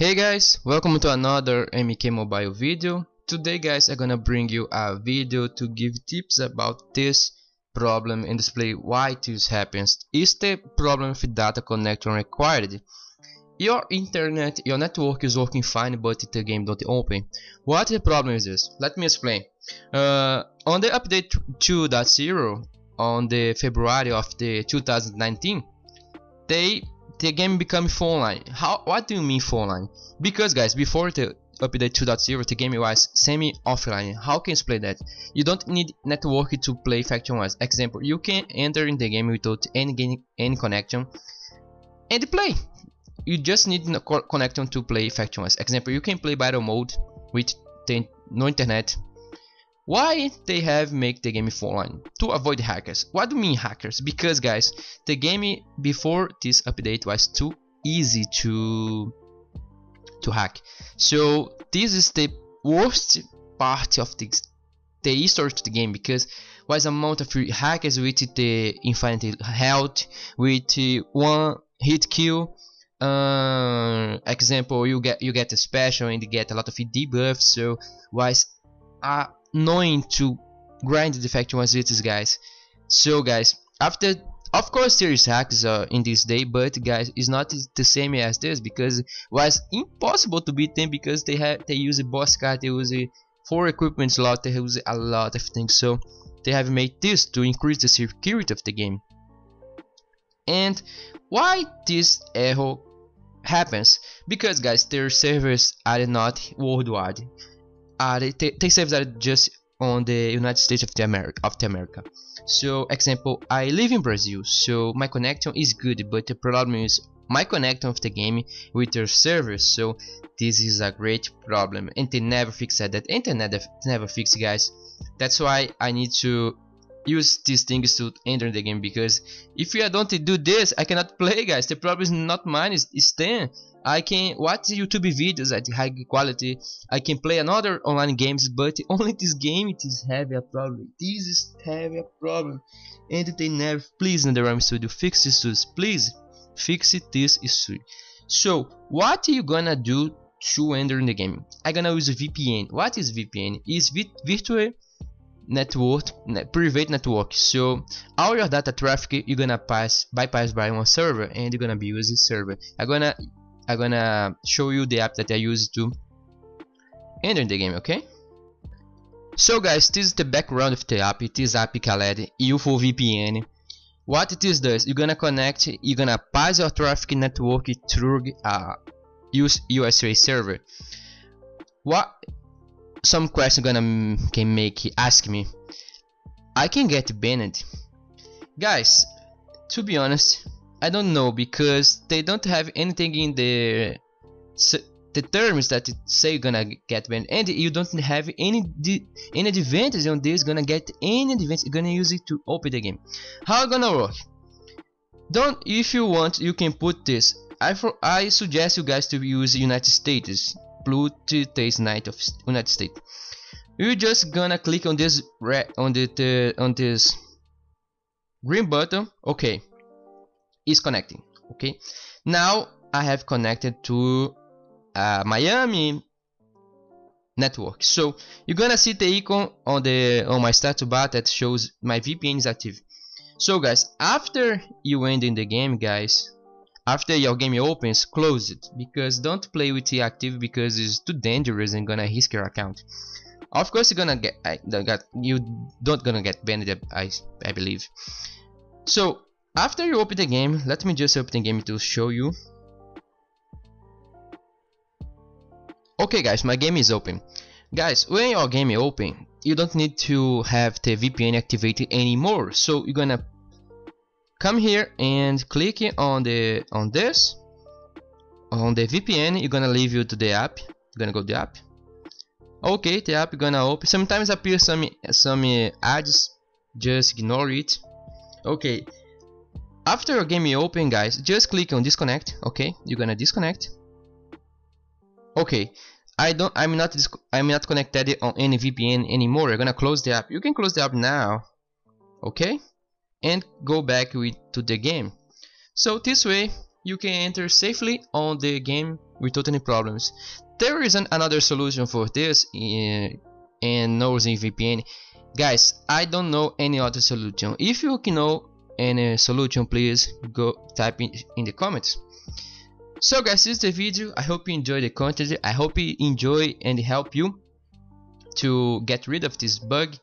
Hey guys, welcome to another MK mobile video. Today guys I'm gonna bring you a video to give tips about this problem and display why this happens. Is the problem with data connection required? Your internet, your network is working fine but the game don't open. What the problem is this? Let me explain. Uh, on the update 2.0 on the February of the 2019 they the game become phone line. How? What do you mean phone line? Because guys, before the update 2.0, the game was semi offline. How can you play that? You don't need network to play Faction Wars. Example, you can enter in the game without any game, any connection and play. You just need a connection to play Faction Wars. Example, you can play battle mode with no internet why they have make the game phone line? To avoid hackers. What do mean hackers? Because guys, the game before this update was too easy to to hack. So this is the worst part of the the history of the game because was amount of hackers with the infinite health with one hit kill uh, example you get you get a special and you get a lot of debuffs so was a knowing to grind the faction was it is guys. So guys after of course there is hacks uh, in this day but guys it's not the same as this because it was impossible to beat them because they had they use a boss card they use a four equipment slot they use a lot of things. So they have made this to increase the security of the game. And why this error happens? Because guys their servers are not worldwide uh, they, they serve that just on the United States of the America of the America. So example, I live in Brazil, so my connection is good, but the problem is my connection of the game with their servers. So this is a great problem, and they never fix that. That internet never fix, guys. That's why I need to use these things to enter the game because if I don't do this, I cannot play, guys. The problem is not mine; it's, it's them. I can watch YouTube videos at high quality. I can play another online games, but only this game it is have a problem. This is have a problem, and they never. Please, the NetherRealm Studio, fix this, please fix it, this issue. So, what are you gonna do to enter in the game? I'm gonna use VPN. What is VPN? Is virtual network net, private network so all your data traffic you're gonna pass bypass by one server and you're gonna be using server i'm gonna I'm gonna show you the app that I use to enter the game, okay? So guys, this is the background of the app. It is app called UFO VPN. What it is does, you're gonna connect, you're gonna pass your traffic network through uh, a USA server. What some question gonna can make ask me? I can get banned. Guys, to be honest, I don't know because they don't have anything in the the terms that say you're gonna get banned. And you don't have any any advantage on this gonna get any advantage gonna use it to open the game. How gonna work? Don't if you want you can put this. I I suggest you guys to use United States blue taste night of United States. You're just gonna click on this on the, the on this green button. Okay. It's connecting. Okay. Now I have connected to uh, Miami network. So you're gonna see the icon on the on my status bar that shows my VPN is active. So guys after you end in the game guys after your game opens close it because don't play with it active because it's too dangerous and gonna risk your account of course you're gonna get I, you don't gonna get banned I, I believe so after you open the game, let me just open the game to show you. Okay guys, my game is open. Guys, when your game is open, you don't need to have the VPN activated anymore. So you're gonna come here and click on the on this on the VPN. You're gonna leave you to the app. You're gonna go to the app. Okay, the app gonna open. Sometimes appear some some uh, ads. Just ignore it. Okay, after your game is open guys just click on disconnect okay you're gonna disconnect okay I don't I'm not I'm not connected on any VPN anymore I'm gonna close the app you can close the app now okay and go back with to the game so this way you can enter safely on the game without any problems. There is an, another solution for this in, in Northern VPN. Guys, I don't know any other solution. If you know any solution, please go type in, in the comments. So guys, this is the video. I hope you enjoy the content. I hope you enjoy and help you to get rid of this bug,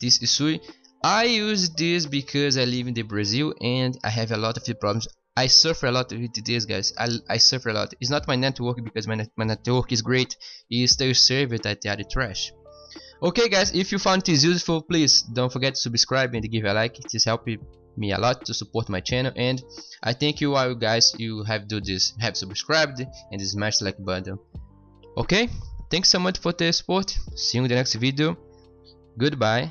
this issue. I use this because I live in the Brazil and I have a lot of problems. I suffer a lot with this guys. I, I suffer a lot. It's not my network because my, net, my network is great. It's the that they are the trash. Okay guys, if you found this useful, please don't forget to subscribe and give a like. It is helping me a lot to support my channel and I thank you all guys you have do this have subscribed and smash the like button okay thanks so much for the support see you in the next video goodbye